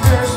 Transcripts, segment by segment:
girl.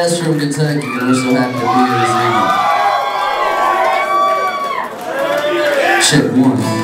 Jazz from Kentucky, and we're so happy to be here this evening. Check one.